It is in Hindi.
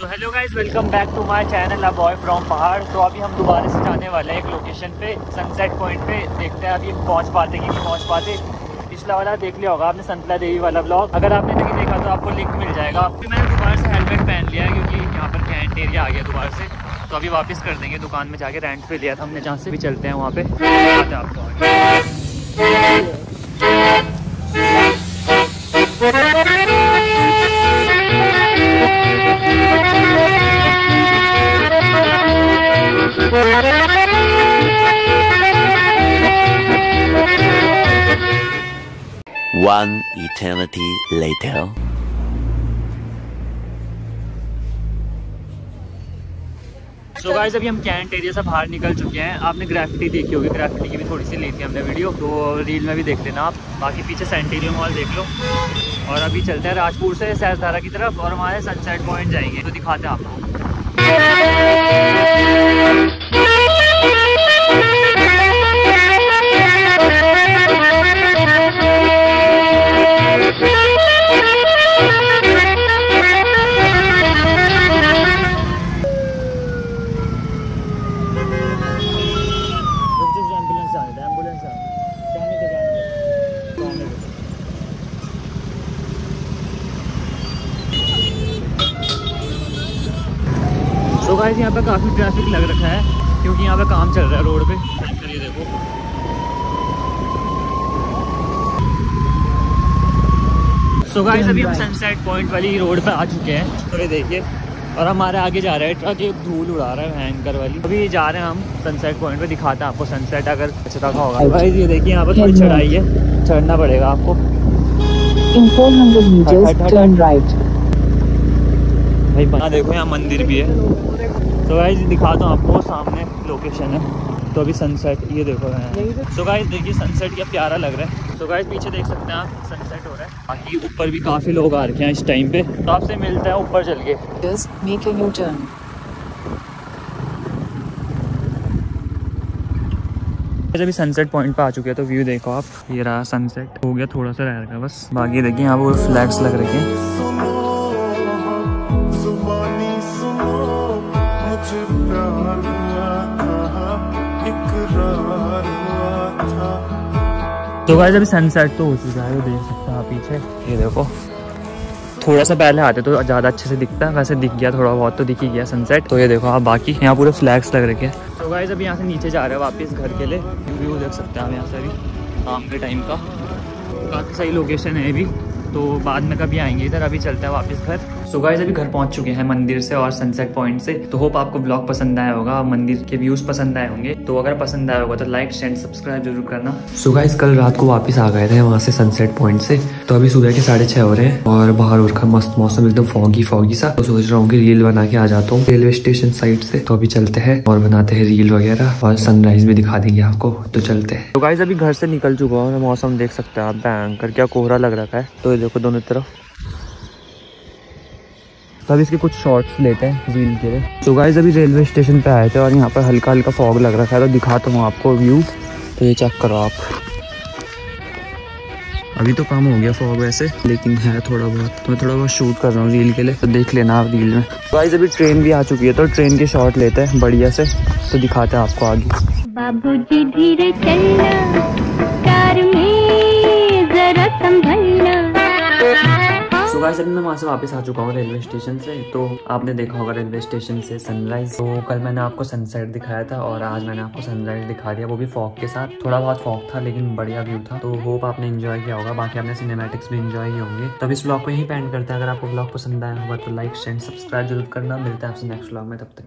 तो hello guys welcome back to my channel a boy from पहाड़ तो अभी हम दोबारा से जाने वाले हैं एक लोकेशन पे सनसेट पॉइंट पे। देखते हैं अभी पहुँच पाते कि नहीं पहुँच पाते। पिछला वाला देख लिया होगा आपने संतला देवी वाला ब्लॉग अगर आपने नहीं देखा तो आपको लिंक मिल जाएगा। अभी मैंने दोबारा से हेलमेट पहन लिया है, क्योंकि यहाँ पर कैंट एरिया आ गया दोबारा से। तो अभी वापस कर देंगे, दुकान में जाके रेंट पे लिया था हमने, जहाँ से भी चलते हैं वहाँ पे। आपको One eternity later. so guys अभी हम कैंट एरिया से बाहर निकल चुके हैं। आपने ग्राफिटी देखी होगी। ग्राफिटी की भी थोड़ी सी ली थी हमने वीडियो तो रील में भी देख लेना आप। बाकी पीछे सेंटेरियो मॉल देख लो। और अभी चलते हैं राजपुर से सहसधारा की तरफ़ और हमारे सनसेट पॉइंट जाएँगे। तो दिखाते हैं आपको। Thank you. गाइस यहाँ पे काफ़ी ट्रैफ़िक लग रखा है क्योंकि यहाँ पे काम चल रहा है रोड पे। ये देखो। सो गाइस अभी हम सनसेट पॉइंट वाली रोड पे आ चुके हैं। तो ये देखिए। और हमारे आगे जा रहा है ट्रक एक धूल उड़ा रहा है भयंकर वाली। अभी जा रहे हैं हम सनसेट पॉइंट पे दिखाते हैं आपको सनसेट अगर अच्छा रखा होगा। भाई ये देखिए यहाँ पर थोड़ी चढ़ाई है। चढ़ना पड़ेगा आपको। In 400 meters, turn right. भाई बना देखो यहाँ मंदिर भी है। तो गाइस दिखा दो आपको सामने लोकेशन है। तो अभी सनसेट ये देखो है तो गाइस देखिए सनसेट क्या प्यारा लग रहा है। तो गाइस पीछे देख सकते हैं आप सनसेट हो रहा है। बाकी ऊपर भी काफ़ी लोग आ रखे हैं इस टाइम पे। तो आपसे मिलते हैं ऊपर चल के. गाइस, अभी सनसेट पॉइंट पे आ चुके हैं तो व्यू देखो आप। ये रहा सनसेट हो गया थोड़ा सा रह गया बस। बाकी देखिए यहाँ वो फ्लैग्स लग रखे हैं। तो गाइस अभी सनसेट तो हो चुका है तो देख सकते हैं आप पीछे। ये देखो। थोड़ा सा पहले आते तो ज़्यादा अच्छे से दिखता है वैसे दिख गया, थोड़ा बहुत तो दिख ही गया सनसेट तो ये देखो आप बाकी यहाँ पूरे फ्लैग्स लग रखे हैं। तो गाइस अभी यहाँ से नीचे जा रहे हैं वापस घर के लिए व्यू देख सकते हैं यहाँ से अभी, शाम के टाइम का। काफ़ी सही लोकेशन है अभी तो बाद में कभी आएँगे इधर, अभी चलते हैं वापस घर। सो so गाइस अभी घर पहुँच चुके हैं मंदिर से और सनसेट पॉइंट से। तो होप आपको ब्लॉग पसंद आया होगा, मंदिर के व्यूज़ पसंद आए होंगे। तो अगर पसंद आया होगा तो लाइक शेयर सब्सक्राइब ज़रूर करना। सो गाइस कल रात को वापस आ गए थे वहाँ से सनसेट पॉइंट से। तो अभी सुबह के साढ़े छः हो रहे हैं और बाहर और मस्त मौसम, एकदम फॉगी फॉगी सा। तो सोच रहा हूँ कि रील बना के आ जाता हूँ रेलवे स्टेशन साइड से। तो अभी चलते हैं और बनाते हैं रील वगैरह और सनराइज भी दिखा देंगे आपको। तो चलते हैं। तो गाइस अभी घर से निकल चुका हूँ मौसम देख सकते हैं आप। भयंकर क्या कोहरा लग रखा है। तो देखो दोनों तरफ़। तो अभी इसके कुछ शॉट्स लेते हैं रील के लिए। तो गाइस अभी रेलवे स्टेशन पे आए थे और यहाँ पर हल्का हल्का फॉग लग रखा है तो दिखाता हूँ आपको व्यू तो ये चेक करो आप। अभी तो कम हो गया फॉग वैसे, लेकिन है थोड़ा बहुत। तो मैं थोड़ा बहुत शूट कर रहा हूँ रील के लिए तो देख लेना आप रील में। गाइस अभी ट्रेन भी आ चुकी है तो ट्रेन के शॉट लेते हैं बढ़िया से। तो दिखाते हैं आपको आगे। बाबूजी धीरे चलना, कार में जरा संभलना। सो गाइस अभी मैं वहाँ से वापस आ चुका हूँ रेलवे स्टेशन से। तो आपने देखा होगा रेलवे स्टेशन से सनराइज तो कल मैंने आपको सनसेट दिखाया था और आज मैंने आपको सनराइज दिखा दिया, वो भी फॉग के साथ। थोड़ा बहुत फॉग था, लेकिन बढ़िया व्यू था। तो होप आपने इन्जॉय किया होगा, बाकी आपने सिनेमेटिक्स भी इन्जॉय किए होंगे। तो इस ब्लॉग को यहीं पेंड करते हैं। अगर आपको ब्लॉग पसंद आया होगा तो लाइक शेयर सब्सक्राइब ज़रूर करना। मिलता है आपसे नेक्स्ट ब्लॉग में, तब तक